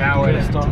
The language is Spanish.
Ya, güey. ¿Quieres todo?